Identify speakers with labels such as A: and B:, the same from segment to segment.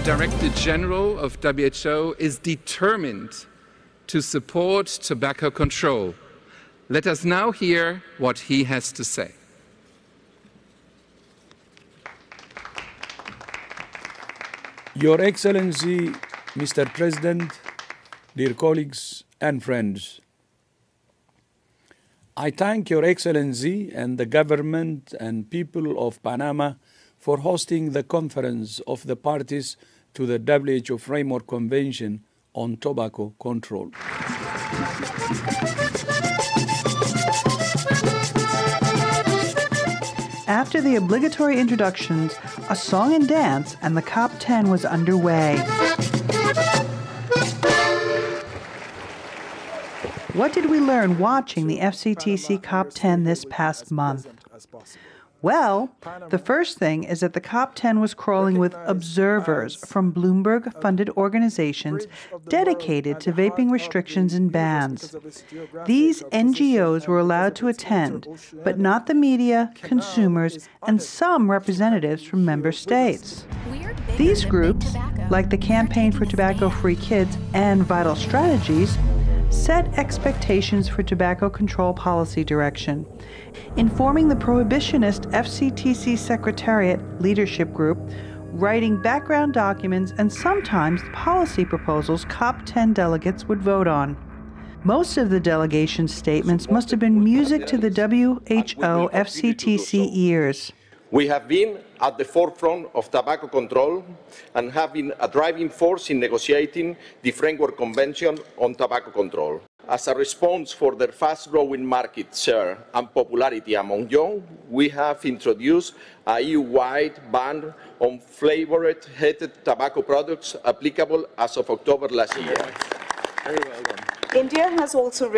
A: the Director General of WHO is determined to support tobacco control. Let us now hear what he has to say.
B: Your Excellency, Mr. President, dear colleagues and friends, I thank Your Excellency and the government and people of Panama for hosting the conference of the parties to the WHO Framework Convention on Tobacco Control.
C: After the obligatory introductions, a song and dance, and the COP 10 was underway. What did we learn watching the FCTC COP 10 this past month? Well, the first thing is that the COP10 was crawling with observers from Bloomberg funded organizations dedicated to vaping restrictions and bans. These NGOs were allowed to attend, but not the media, consumers, and some representatives from member states. These groups, like the Campaign for Tobacco Free Kids and Vital Strategies, set expectations for tobacco control policy direction informing the prohibitionist FCTC Secretariat Leadership Group, writing background documents, and sometimes policy proposals COP10 delegates would vote on. Most of the delegation's statements must have been music to the WHO FCTC ears.
D: We have been at the forefront of tobacco control and have been a driving force in negotiating the Framework Convention on Tobacco Control. As a response for their fast-growing market share and popularity among young, we have introduced a EU-wide ban on flavored heated tobacco products applicable as of October last year.
E: Well India has also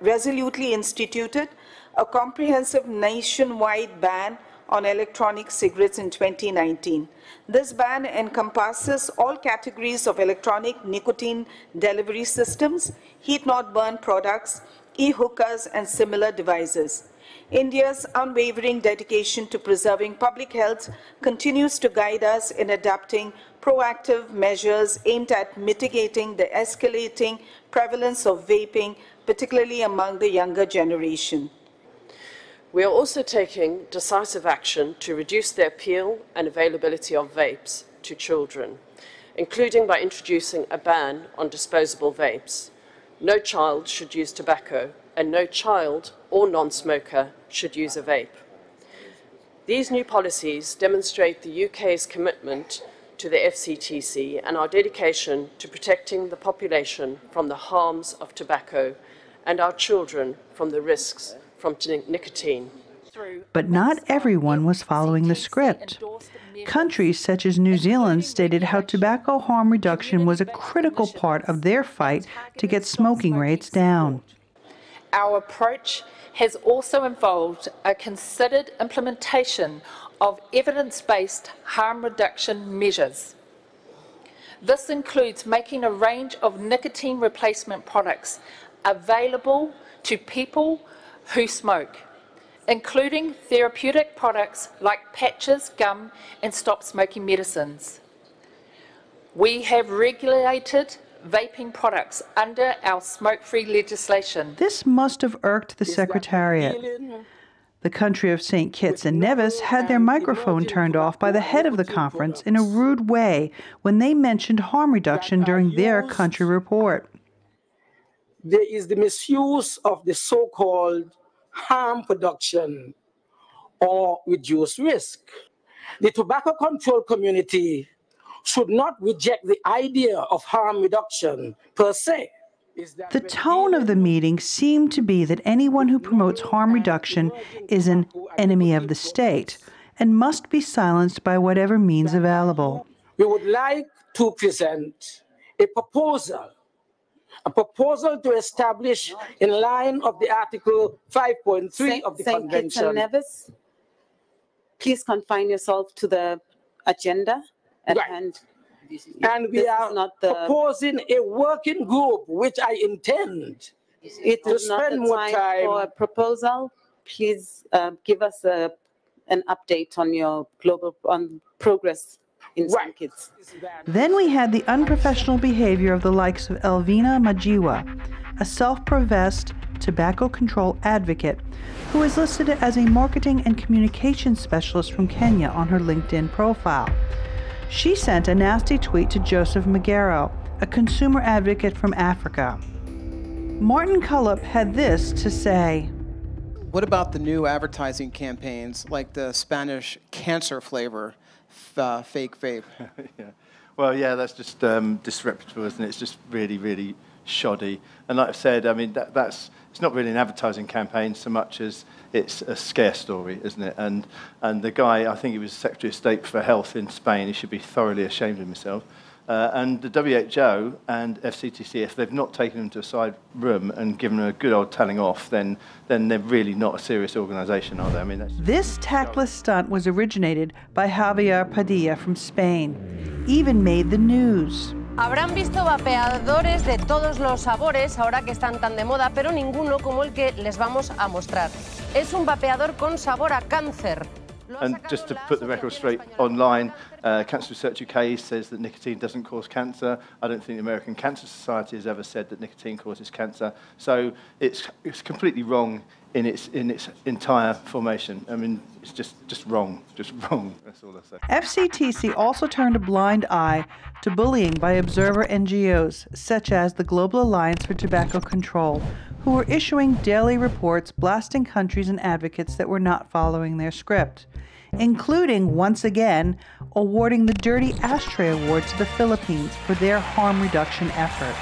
E: resolutely instituted a comprehensive nationwide ban on electronic cigarettes in 2019. This ban encompasses all categories of electronic nicotine delivery systems, heat-not-burn products, e-hookahs, and similar devices. India's unwavering dedication to preserving public health continues to guide us in adopting proactive measures aimed at mitigating the escalating prevalence of vaping, particularly among the younger generation.
F: We are also taking decisive action to reduce the appeal and availability of vapes to children, including by introducing a ban on disposable vapes. No child should use tobacco, and no child or non-smoker should use a vape. These new policies demonstrate the UK's commitment to the FCTC and our dedication to protecting the population from the harms of tobacco and our children from the risks from nicotine.
C: But not everyone was following the script. Countries such as New Zealand stated how tobacco harm reduction was a critical part of their fight to get smoking rates down.
G: Our approach has also involved a considered implementation of evidence based harm reduction measures. This includes making a range of nicotine replacement products available to people who smoke, including therapeutic products like patches, gum, and stop smoking medicines. We have regulated vaping products under our smoke free legislation.
C: This must have irked the Secretariat. The country of St. Kitts and Nevis had their microphone turned off by the head of the conference in a rude way when they mentioned harm reduction during their country report.
H: There is the misuse of the so called harm production or reduce risk. The tobacco control community should not reject the idea of harm reduction per se.
C: The tone of the meeting seemed to be that anyone who promotes harm reduction is an enemy of the state and must be silenced by whatever means available.
H: We would like to present a proposal a proposal to establish in line of the Article 5.3 of the St. Convention.
I: Kitts Nevis, please confine yourself to the agenda at right. hand.
H: And we are not the... proposing a working group, which I intend
I: it to spend more time, time for a proposal. Please uh, give us a, an update on your global on progress in some kids.
C: Then we had the unprofessional behavior of the likes of Elvina Majiwa, a self professed tobacco control advocate who is listed as a marketing and communications specialist from Kenya on her LinkedIn profile. She sent a nasty tweet to Joseph Magero, a consumer advocate from Africa. Martin Cullip had this to say
J: What about the new advertising campaigns like the Spanish cancer flavor uh, fake vape?
K: yeah. Well, yeah, that's just um, disreputable, isn't it? It's just really, really shoddy. And like I said, I mean, that, that's it's not really an advertising campaign so much as it's a scare story, isn't it? And and the guy, I think he was Secretary of State for Health in Spain. He should be thoroughly ashamed of himself. Uh, and the WHO and FCTC, if they've not taken them to a side room and given them a good old telling off, then then they're really not a serious organisation, are they? I mean,
C: this tactless stunt was originated by Javier Padilla from Spain. Even made the news.
L: Habrán visto vapeadores de todos los sabores ahora que están tan de moda, pero ninguno como el que les vamos a mostrar. Es un vapeador con sabor a cáncer.
K: And just to put the record straight online, uh, Cancer Research UK says that nicotine doesn't cause cancer. I don't think the American Cancer Society has ever said that nicotine causes cancer. So it's, it's completely wrong in its, in its entire formation. I mean, it's just, just wrong, just wrong. That's all I say.
C: FCTC also turned a blind eye to bullying by observer NGOs, such as the Global Alliance for Tobacco Control, who were issuing daily reports blasting countries and advocates that were not following their script, including, once again, awarding the Dirty Ashtray Award to the Philippines for their harm reduction efforts.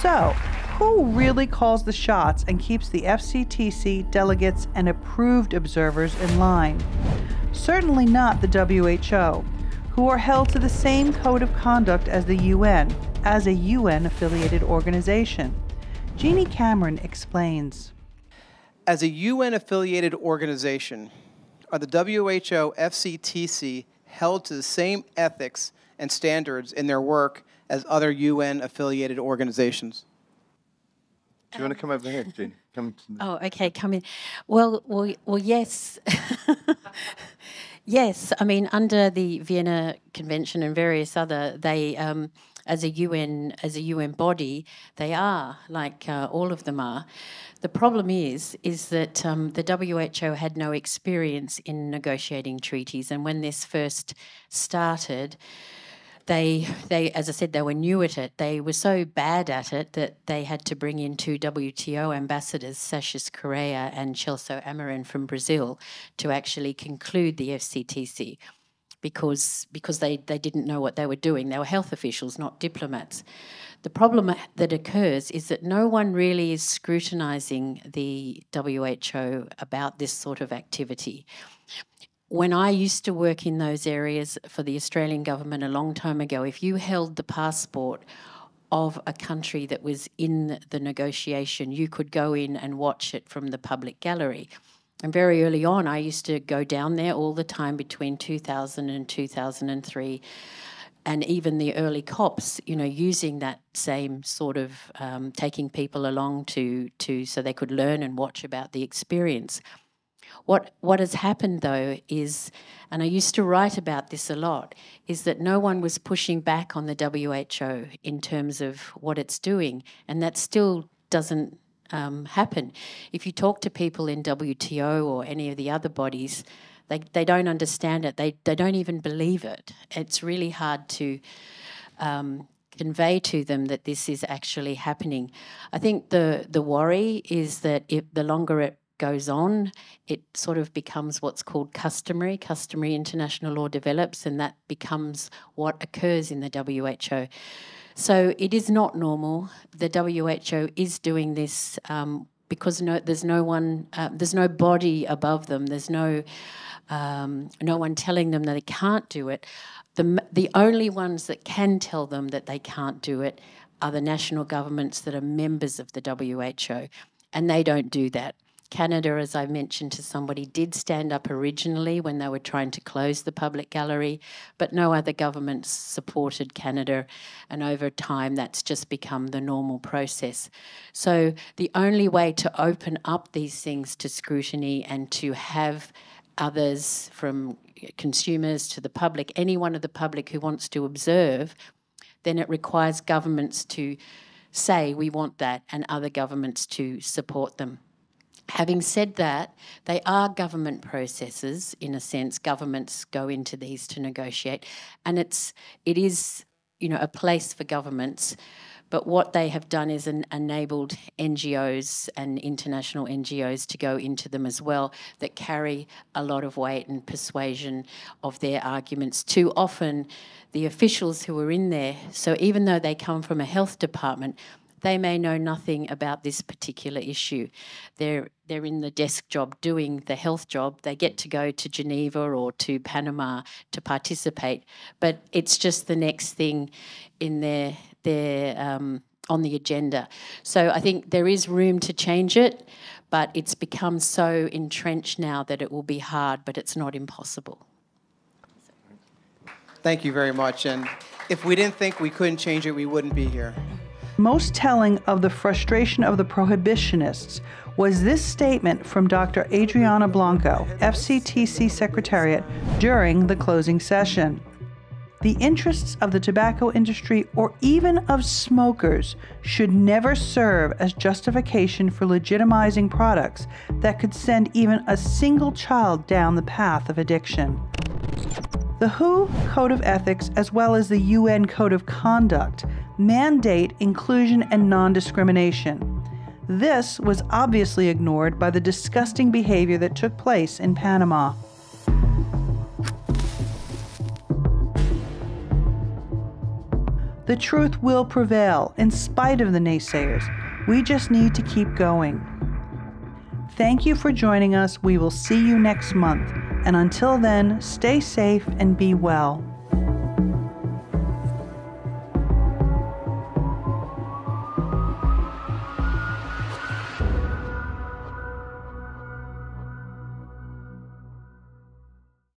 C: So, who really calls the shots and keeps the FCTC delegates and approved observers in line? Certainly not the WHO, who are held to the same code of conduct as the UN, as a UN affiliated organization. Jeannie Cameron explains.
J: As a UN affiliated organization, are the WHO FCTC held to the same ethics and standards in their work as other UN affiliated organizations?
K: Do you want to come over here, Jean? Come.
M: oh, okay. Come in. Well, well, well. Yes. yes. I mean, under the Vienna Convention and various other, they. Um, as a UN as a UN body, they are like uh, all of them are. The problem is is that um, the WHO had no experience in negotiating treaties, and when this first started, they they as I said they were new at it. They were so bad at it that they had to bring in two WTO ambassadors, Seixas Correa and Celso Amorim from Brazil, to actually conclude the FCTC. Because, because they, they didn't know what they were doing. They were health officials, not diplomats. The problem that occurs is that no one really is scrutinising the WHO about this sort of activity when I used to work in those areas for the Australian government a long time ago, if you held the passport of a country that was in the negotiation, you could go in and watch it from the public gallery. And very early on, I used to go down there all the time between 2000 and 2003. And even the early cops, you know, using that same sort of um, taking people along to, to so they could learn and watch about the experience. What what has happened though is, and I used to write about this a lot, is that no one was pushing back on the WHO in terms of what it's doing, and that still doesn't um, happen. If you talk to people in WTO or any of the other bodies, they they don't understand it. They they don't even believe it. It's really hard to. Um, convey to them that this is actually happening. I think the the worry is that if the longer it goes on, it sort of becomes what's called customary. Customary international law develops, and that becomes what occurs in the WHO. So it is not normal. The WHO is doing this um, because no, there's no one, uh, there's no body above them. There's no, um, no one telling them that they can't do it. The the only ones that can tell them that they can't do it are the national governments that are members of the WHO, and they don't do that. Canada, as I mentioned to somebody, did stand up originally when they were trying to close the public gallery, but no other governments supported Canada, and over time that's just become the normal process. So the only way to open up these things to scrutiny and to have others, from consumers to the public, anyone of the public who wants to observe, then it requires governments to say we want that and other governments to support them. Having said that, they are government processes in a sense. Governments go into these to negotiate, and it's it is you know a place for governments. But what they have done is enabled NGOs and international NGOs to go into them as well that carry a lot of weight and persuasion of their arguments. Too often, the officials who are in there, so even though they come from a health department, they may know nothing about this particular issue. They're they're in the desk job doing the health job. They get to go to Geneva or to Panama to participate, but it's just the next thing in their their um, on the agenda. So I think there is room to change it, but it's become so entrenched now that it will be hard, but it's not impossible.
J: Thank you very much. And if we didn't think we couldn't change it, we wouldn't be here.
C: Most telling of the frustration of the prohibitionists was this statement from Dr. Adriana Blanco, FCTC Secretariat, during the closing session. The interests of the tobacco industry or even of smokers should never serve as justification for legitimizing products that could send even a single child down the path of addiction. The WHO Code of Ethics, as well as the UN Code of Conduct, mandate inclusion and non discrimination. This was obviously ignored by the disgusting behavior that took place in Panama. The truth will prevail in spite of the naysayers. We just need to keep going. Thank you for joining us. We will see you next month. And until then, stay safe and be well.